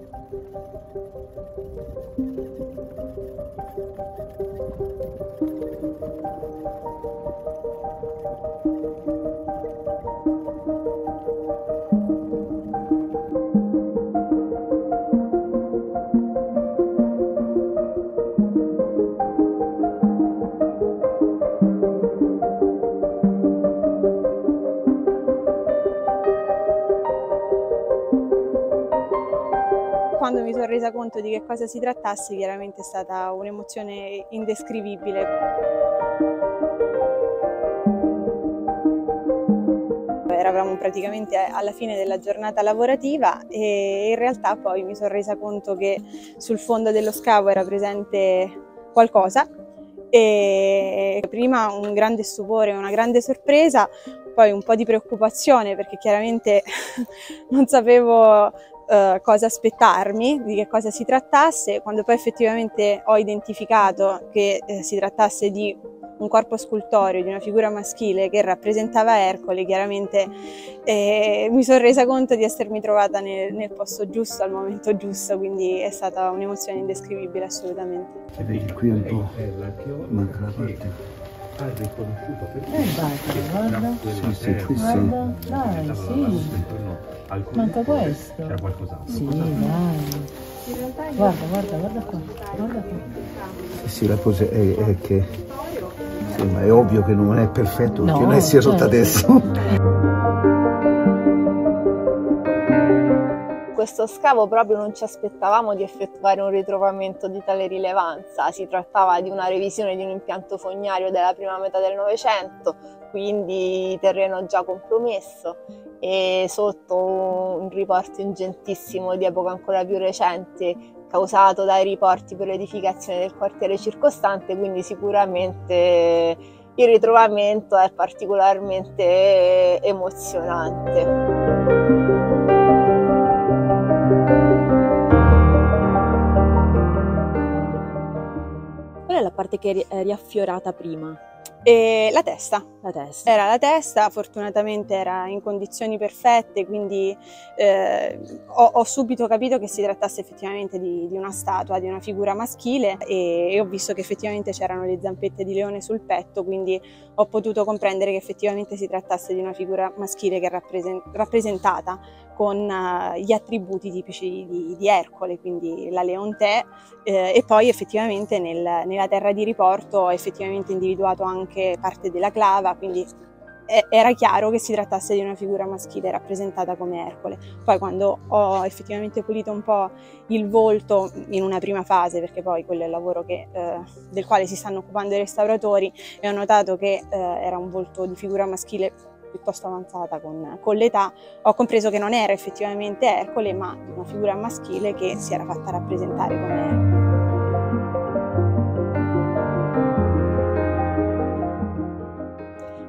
Thank you. Quando mi sono resa conto di che cosa si trattasse, chiaramente è stata un'emozione indescrivibile. Eravamo praticamente alla fine della giornata lavorativa e in realtà poi mi sono resa conto che sul fondo dello scavo era presente qualcosa e prima un grande stupore, una grande sorpresa, poi un po' di preoccupazione perché chiaramente non sapevo uh, cosa aspettarmi, di che cosa si trattasse, quando poi effettivamente ho identificato che eh, si trattasse di un corpo scultoreo, di una figura maschile che rappresentava Ercole, chiaramente eh, mi sono resa conto di essermi trovata nel, nel, posto giusto al momento giusto, quindi è stata un'emozione indescrivibile assolutamente. Vedi qui un po' manca la parte ha riconosciuto per eh basta, guarda. Sì, sì, qui guarda, dai, sì. Manca questo. C'era qualcos'altro. Sì, dai. Guarda, guarda, guarda qua. Guarda qua. Sì, sì, la cosa è, è che sì, ma è ovvio che non è perfetto, No, che non è sia sotto certo. adesso. questo scavo proprio non ci aspettavamo di effettuare un ritrovamento di tale rilevanza. Si trattava di una revisione di un impianto fognario della prima metà del Novecento, quindi terreno già compromesso e sotto un riporto ingentissimo di epoca ancora più recente causato dai riporti per l'edificazione del quartiere circostante, quindi sicuramente il ritrovamento è particolarmente emozionante. Qual è la parte che è riaffiorata prima? E la testa, La testa. Era la testa, fortunatamente era in condizioni perfette, quindi eh, ho, ho subito capito che si trattasse effettivamente di, di una statua, di una figura maschile e, e ho visto che effettivamente c'erano le zampette di leone sul petto, quindi ho potuto comprendere che effettivamente si trattasse di una figura maschile che è rappresen- rappresentata con eh, gli attributi tipici di, di Ercole, quindi la leontè eh, e poi effettivamente nel- nella terra di riporto ho effettivamente individuato anche parte della clava, quindi era chiaro che si trattasse di una figura maschile rappresentata come Ercole. Poi quando ho effettivamente pulito un po' il volto in una prima fase, perché poi quello è il lavoro che, eh, del quale si stanno occupando i restauratori, e ho notato che eh, era un volto di figura maschile piuttosto avanzata con, con l'età, ho compreso che non era effettivamente Ercole, ma una figura maschile che si era fatta rappresentare come Ercole.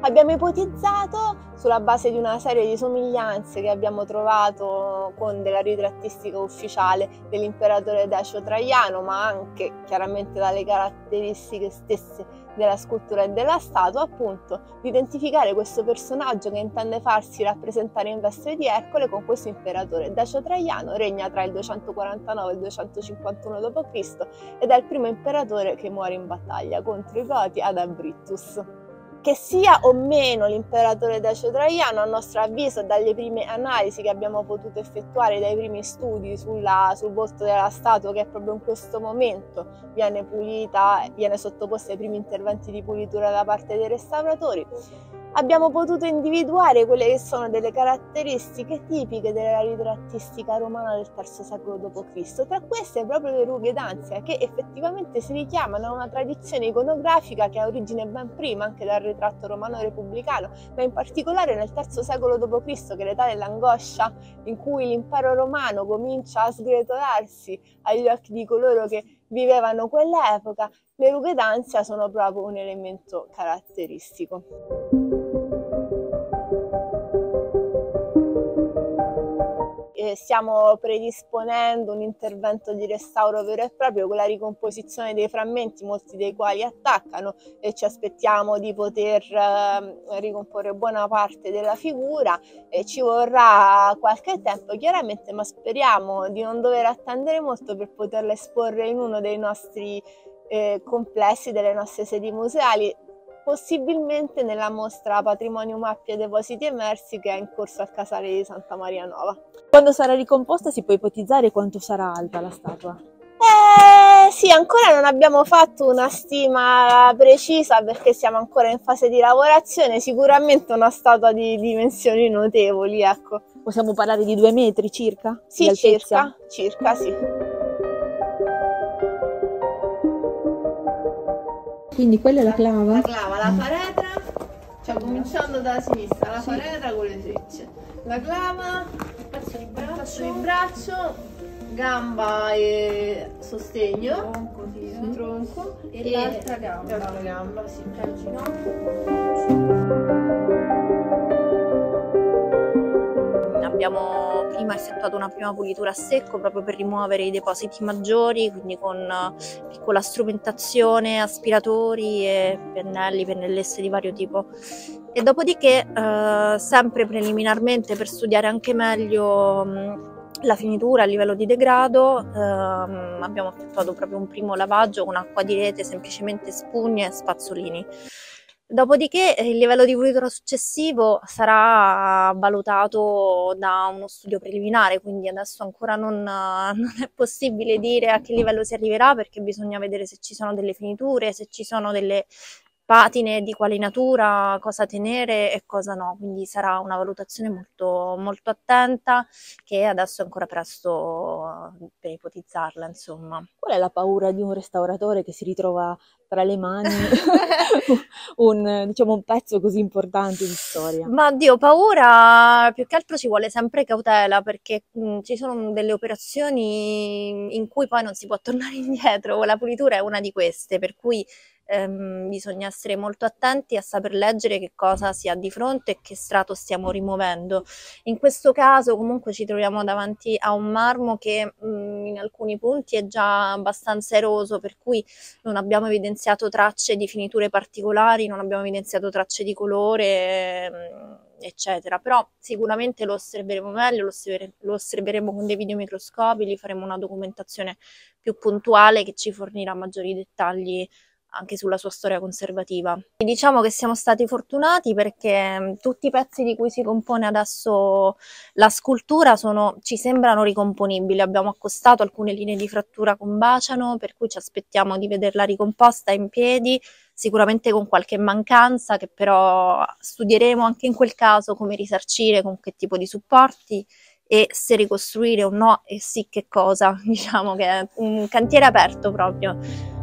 Abbiamo ipotizzato sulla base di una serie di somiglianze che abbiamo trovato con della ritrattistica ufficiale dell'imperatore Decio Traiano, ma anche chiaramente dalle caratteristiche stesse della scultura e della statua, appunto, di identificare questo personaggio che intende farsi rappresentare in veste di Ercole con questo imperatore. Decio Traiano regna tra il 249 e il 251 d.C. ed è il primo imperatore che muore in battaglia contro i Goti ad Abritus. Che sia o meno l'imperatore Decio Traiano, a nostro avviso, dalle prime analisi che abbiamo potuto effettuare, dai primi studi sulla, sul volto della statua, che proprio in questo momento viene pulita, viene sottoposta ai primi interventi di pulitura da parte dei restauratori, abbiamo potuto individuare quelle che sono delle caratteristiche tipiche della ritrattistica romana del III secolo d.C. Tra queste proprio le rughe d'ansia, che effettivamente si richiamano a una tradizione iconografica che ha origine ben prima anche dal ritratto romano repubblicano, ma in particolare nel III secolo d.C., che è l'età dell'angoscia in cui l'impero romano comincia a sgretolarsi agli occhi di coloro che vivevano quell'epoca, le rughe d'ansia sono proprio un elemento caratteristico. Stiamo predisponendo un intervento di restauro vero e proprio con la ricomposizione dei frammenti, molti dei quali attaccano e ci aspettiamo di poter eh, ricomporre buona parte della figura e ci vorrà qualche tempo chiaramente, ma speriamo di non dover attendere molto per poterla esporre in uno dei nostri eh, complessi, delle nostre sedi museali possibilmente nella mostra Patrimonio Mappie Depositi Emersi che è in corso al Casale di Santa Maria Nova. Quando sarà ricomposta si può ipotizzare quanto sarà alta la statua? Eh sì, ancora non abbiamo fatto una stima precisa perché siamo ancora in fase di lavorazione, sicuramente una statua di dimensioni notevoli, ecco. Possiamo parlare di due metri circa? Sì, circa, circa, sì. Quindi quella è la clava? La clava, la faretra, cioè cominciando dalla sinistra, la faretra con le trecce. La clava, il pezzo di braccio, pezzo di braccio gamba e sostegno. Tronco, sì. Il tronco. E, l'altra gamba. L'altra gamba, sì. Al ginocchio. Abbiamo prima effettuato una prima pulitura a secco proprio per rimuovere i depositi maggiori, quindi con eh, piccola strumentazione, aspiratori e pennelli, pennellesse di vario tipo. E dopodiché, eh, sempre preliminarmente per studiare anche meglio mh, la finitura a livello di degrado, ehm, abbiamo effettuato proprio un primo lavaggio con acqua di rete, semplicemente spugne e spazzolini. Dopodiché il livello di pulitura successivo sarà valutato da uno studio preliminare, quindi adesso ancora non, non, è possibile dire a che livello si arriverà perché bisogna vedere se ci sono delle finiture, se ci sono delle patine, di quale natura, cosa tenere e cosa no, quindi sarà una valutazione molto, molto attenta che adesso è ancora presto per ipotizzarla, insomma. Qual è la paura di un restauratore che si ritrova tra le mani un, diciamo, un pezzo così importante di storia? Ma Dio, paura, più che altro ci vuole sempre cautela perché mh, ci sono delle operazioni in cui poi non si può tornare indietro, la pulitura è una di queste, per cui ehm, bisogna essere molto attenti a saper leggere che cosa si ha di fronte e che strato stiamo rimuovendo. In questo caso comunque ci troviamo davanti a un marmo che mh, in alcuni punti è già abbastanza eroso, per cui non abbiamo evidenziato tracce di finiture particolari, non abbiamo evidenziato tracce di colore. Mh, eccetera, però sicuramente lo osserveremo meglio, lo, osservere, lo osserveremo con dei videomicroscopi, gli faremo una documentazione più puntuale che ci fornirà maggiori dettagli anche sulla sua storia conservativa. Diciamo che siamo stati fortunati perché mm, tutti i pezzi di cui si compone adesso la scultura sono, ci sembrano ricomponibili, abbiamo accostato alcune linee di frattura combaciano, per cui ci aspettiamo di vederla ricomposta in piedi, sicuramente con qualche mancanza che però studieremo anche in quel caso come risarcire, con che tipo di supporti e se ricostruire o no e sì che cosa, diciamo che è un cantiere aperto proprio.